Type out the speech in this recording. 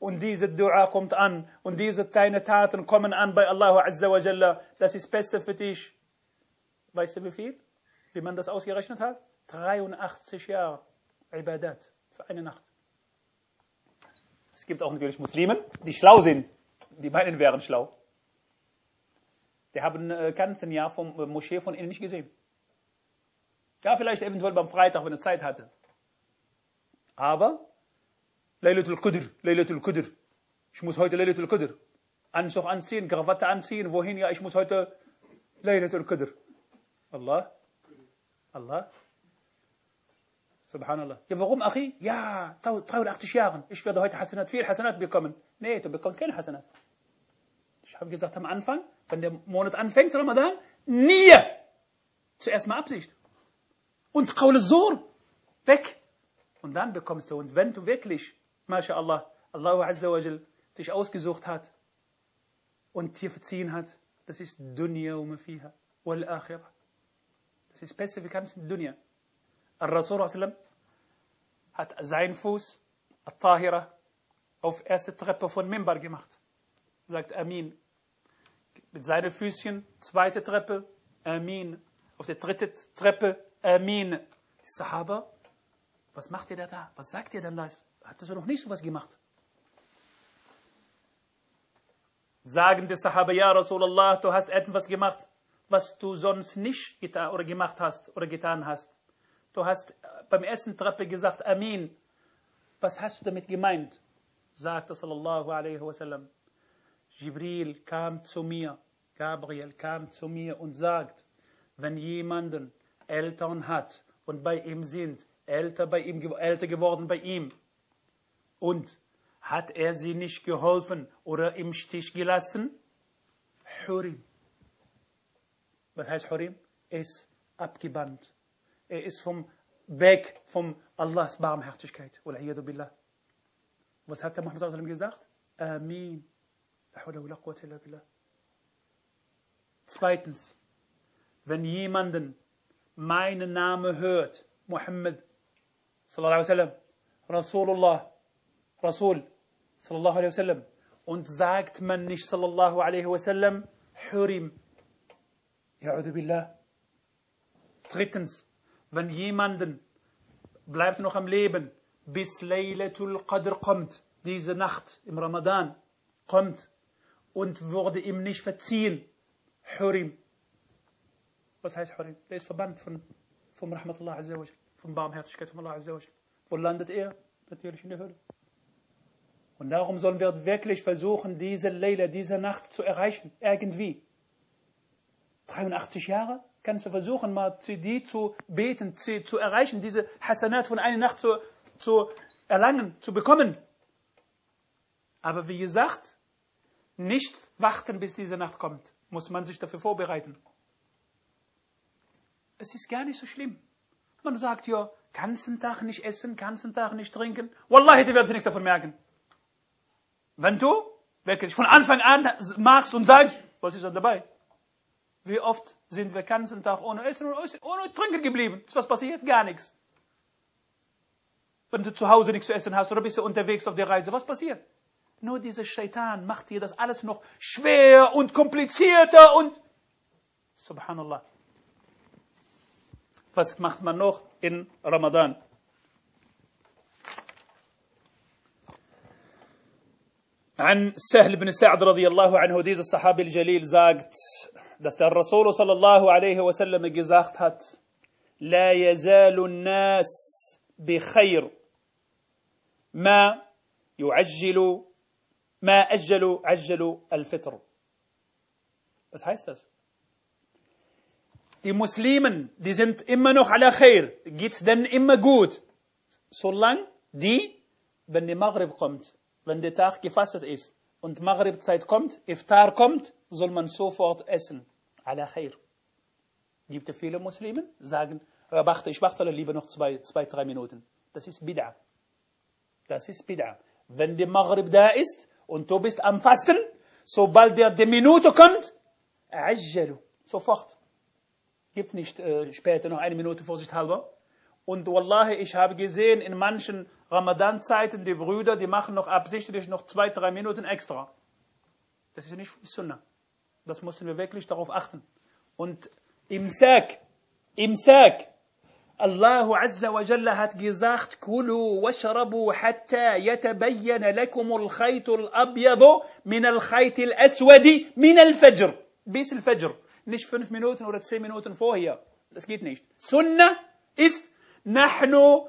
Und diese Dua kommt an und diese deine Taten kommen an bei Allah Azza wa Jalla. Das ist besser für dich. Weißt du wie viel? Wie man das ausgerechnet hat? 83 Jahre Ibadat für eine Nacht. Es gibt auch natürlich Muslimen, die schlau sind. Die meinen, wären schlau. Die haben äh, ganzen Jahr vom äh, Moschee von ihnen nicht gesehen. Ja, vielleicht eventuell beim Freitag, wenn er Zeit hatte. Aber Laylatul Qudr, Laylatul Qudr. Ich muss heute Laylatul Qudr. Anzug anziehen, Krawatte anziehen. Wohin? Ja, ich muss heute Laylatul Qudr. Allah. Allah. Subhanallah. Ja, warum, Achi? Ja, 83 Jahren. Ich werde heute Hasanat, viel Hasanat bekommen. Nee, du bekommst keine Hasanat. Ich habe gesagt am Anfang, wenn der Monat anfängt, Ramadan, nie. Zuerst mal Absicht. Und Zur. Weg. Und dann bekommst du. Und wenn du wirklich, MashaAllah, Allah Azza wa Jal, dich ausgesucht hat und dir verziehen hat, das ist Dunya und fiha wal Akhirah. Das ist besser wie kannst Dunya. Al-Rasul hat seinen Fuß, Al-Tahira, auf erste Treppe von Mimbar gemacht. Sagt Amin. Mit seinen Füßchen, zweite Treppe, Amin. Auf der dritte Treppe, Amin. Die Sahaba, was macht ihr da? Was sagt ihr denn da? Hat er noch nicht so was gemacht? Sagen die Sahaba, ja Rasulallah, du hast etwas gemacht, was du sonst nicht getan oder gemacht hast oder getan hast. Du hast beim ersten Treppe gesagt, Amin. Was hast du damit gemeint? Sagte sallallahu alaihi wasallam. Jibril kam zu mir, Gabriel kam zu mir und sagt, wenn jemanden Eltern hat und bei ihm sind, älter, bei ihm, älter geworden bei ihm, und hat er sie nicht geholfen oder im Stich gelassen? Hurim. Was heißt Hurim? Ist abgebannt. Er ist vom weg von Allahs Barmherzigkeit. Was hat der Muhammad gesagt? Amin. Zweitens, wenn jemanden meinen Namen hört, Muhammad, sallallahu alaihi wasallam, Rasulullah, Rasul, sallallahu alaihi wasallam, und sagt man nicht sallallahu alaihi wasallam, Hurim. Billah. Drittens, wenn jemanden bleibt noch am Leben, bis Laylatul Qadr kommt, diese Nacht im Ramadan kommt und wurde ihm nicht verziehen, Hurim. Was heißt Hurim? Der ist verbannt von, vom Rahmatullah Azza wa vom Barmherzigkeit von Allah Azza wa Wo landet er? Natürlich in der Hölle. Und darum sollen wir wirklich versuchen, diese Leila, diese Nacht zu erreichen. Irgendwie. 83 Jahre? kannst du versuchen, mal die zu beten, zu erreichen, diese Hasanat von einer Nacht zu, zu erlangen, zu bekommen. Aber wie gesagt, nicht warten, bis diese Nacht kommt. Muss man sich dafür vorbereiten. Es ist gar nicht so schlimm. Man sagt ja, ganzen Tag nicht essen, ganzen Tag nicht trinken. Wallahi, die werden nichts davon merken. Wenn du wirklich von Anfang an machst und sagst, was ist da dabei? Wie oft sind wir ganzen Tag ohne Essen und ohne Trinken geblieben? Ist was passiert? Gar nichts. Wenn du zu Hause nichts zu essen hast oder bist du unterwegs auf der Reise, was passiert? Nur dieser Shaitan macht dir das alles noch schwer und komplizierter und Subhanallah. Was macht man noch in Ramadan? عن سهل بن سعد رضي الله عنه ديز الصحابي الجليل زاغت. دست الرسول صلى الله عليه وسلم جزاخت هات. لا يزال الناس بخير. ما يعجل ما أجل عجل الفطر. بس هاي أستاذ. دي مسلمين دي زنت إما نوح على خير جيت دن إما جود. سولان دي بني مغرب قمت. Wenn der Tag gefastet ist und Maghrib-Zeit kommt, Iftar kommt, soll man sofort essen. Ala khair. Gibt es viele Muslime, sagen, warte, ich warte lieber noch zwei, zwei, drei Minuten. Das ist Bid'a. Das ist Bid'a. Wenn der Maghrib da ist und du bist am Fasten, sobald der die Minute kommt, ajjalu, sofort. Gibt nicht äh, später noch eine Minute Vorsicht halber. Und wallahi, ich habe gesehen, in manchen Ramadan-Zeiten, die Brüder, die machen noch absichtlich noch zwei, drei Minuten extra. Das ist nicht Sunnah. Das müssen wir wirklich darauf achten. Und im Sack, im Sack, Allah Azza wa Jalla hat gesagt, Kulu washrabu hatta yatabayyana lakum al-khayt al-abyad min al-khayt al-aswad min al-fajr. Bis al-Fajr. Nicht fünf Minuten oder zehn Minuten vorher. Das geht nicht. Sunnah ist, نحن